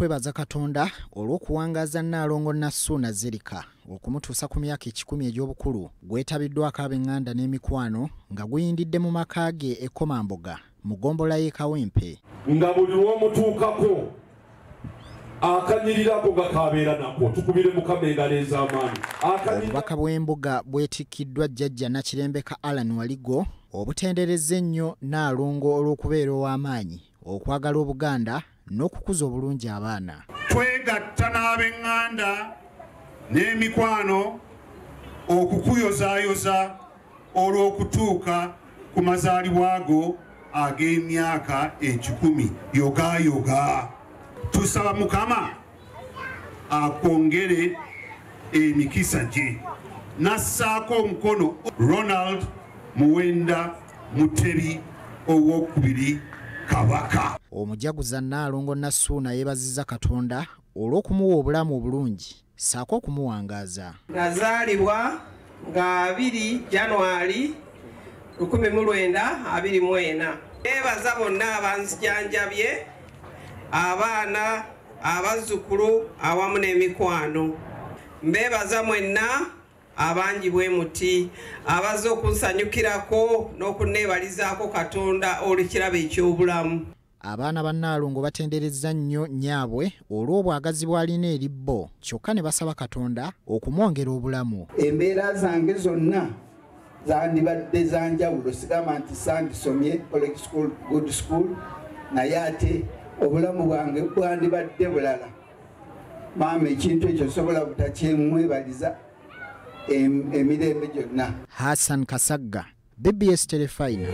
okwebaza katonda olw'okuwangaaza nnaalongo nassuuna zerika okumutuusa ku myaka ekikumi egy'obukulu gwetabiddwako ab'eŋŋanda n'emikwano nga guyindidde mu maka ge e komamboga mu gombola y'e kawempe nga buli lw'omutuukako akanyirirako nga kabeera nako tukubire mukama engalo ez'amaanyi. Obubaka bw'embuga bwetikkiddwa jjajja nakirembeka alan waligo obutenderezza ennyo nnaalongo olw'okubeera ow'amaanyi okwagala obuganda n'okukuza obulungi abaana. Twegatta n'ab'eŋŋanda n'emikwano okukuyozaayoza olw'okutuuka ku mazaalibwa go ag'emyaka ekikumi. Yogayoga tusaba mukama akwongere emikisa gye. Nassaako omukono ronald muwenda mutebi owokubiri kabaka. Omujaguza nnaalongo nassuuna yeebazizza katonda olw'okumuwa obulamu obulungi ssaako okumuwangaaza. Nazaalibwa nga 2 janwali 1924 neebaza bonna abanzijanjabye abaana abazzukulu awamu n'emikwano. Mbeebaza mwenna abangi bwe muti abazze okunsanyukirako n'okunneebalizaako katonda olw'ekirabo eky'obulamu. Abaana ba nnaalongo batenderezza nnyo nnyabwe olw'obwagazi bw'alina eri bo. Kyokka ne basaba katonda okumwongera obulamu. Embeera zange zonna zandibadde zanjawulo sigamba nti sandisomye college school good school naye ate obulamu bwange bwandibadde bulala. Maama ekintu ekyo sobola butakyemwebaliza emirembe gyonna hassan kasagga bbs telefina